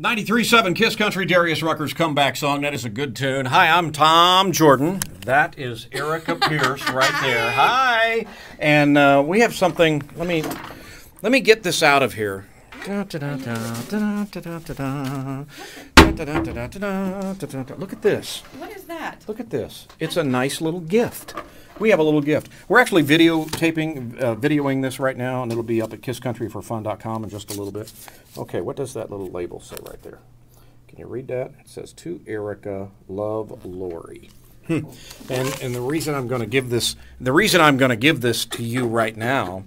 93.7 Kiss Country, Darius Rucker's comeback song. That is a good tune. Hi, I'm Tom Jordan. That is Erica Pierce right there. Hi. And uh, we have something. Let me let me get this out of here. Look at this. What is that? Look at this. It's a nice little gift. We have a little gift. We're actually videotaping, uh, videoing this right now, and it'll be up at kisscountryforfun.com in just a little bit. Okay, what does that little label say right there? Can you read that? It says to Erica, love Lori. and and the reason I'm going to give this, the reason I'm going to give this to you right now,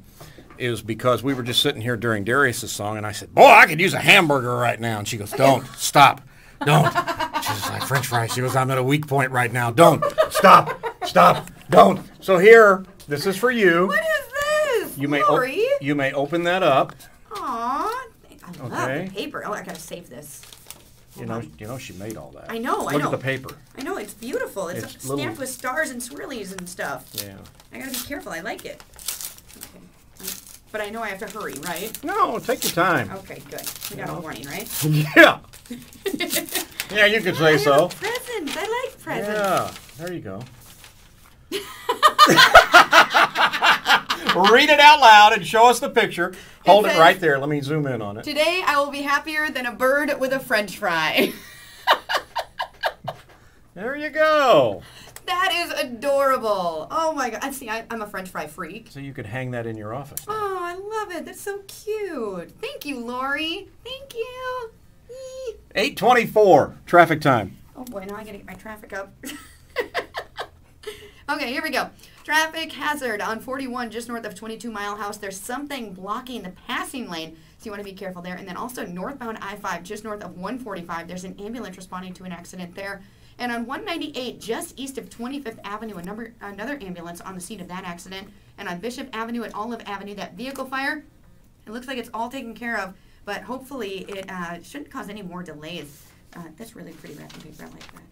is because we were just sitting here during Darius's song, and I said, "Boy, I could use a hamburger right now," and she goes, "Don't stop, don't." She's like French fries. She goes, "I'm at a weak point right now. Don't stop, stop, don't." So here, this is for you. What is this? You may Lori? you may open that up. Aw. I love Okay. the paper. Oh, I gotta save this. You know, you know she made all that. I know, I Look know. at the paper. I know it's beautiful. It's, It's stamped little- with stars and swirlies and stuff. Yeah. I gotta be careful. I like it. Okay. But I know I have to hurry, right? No, take your time. Okay, good. We got a warning, right? Yeah. Yeah, you could say I so. have presents. I like presents. Yeah. There you go. Read it out loud and show us the picture. Hold it, says- right there. Let me zoom in on it. Today I will be happier than a bird with a french fry. There you go. that is adorable. Oh my god. See, I, I'm a french fry freak. So you could hang that in your office. Oh, I love it. That's so cute. Thank you, Lori. Thank you. Eee. 824 traffic time. Oh boy, now I gotta get my traffic up. okay, here we go. Traffic hazard on 41 just north of 22 Mile House. There's something blocking the passing lane, so you want to be careful there. And then also northbound I-5 just north of 145. There's an ambulance responding to an accident there. And on 198 just east of 25th Avenue, a number, another ambulance on the scene of that accident. And on Bishop Avenue and Olive Avenue, that vehicle fire. It looks like it's all taken care of, but hopefully it uh, shouldn't cause any more delays. Uh, that's really pretty wrapping paper. I like that.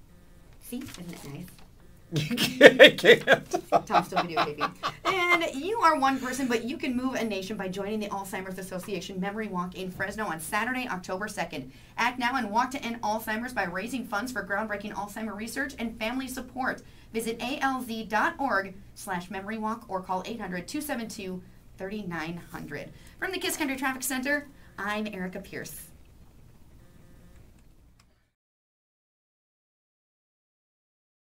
See, isn't it nice? Can't. Still videotaping. And you are one person, but you can move a nation by joining the Alzheimer's Association Memory Walk in Fresno on Saturday, October 2nd. Act now and walk to end Alzheimer's by raising funds for groundbreaking Alzheimer research and family support. Visit alz.org slash memory walk or call 800-272-3900. From the Kiss Country Traffic Center, I'm Erica Pierce.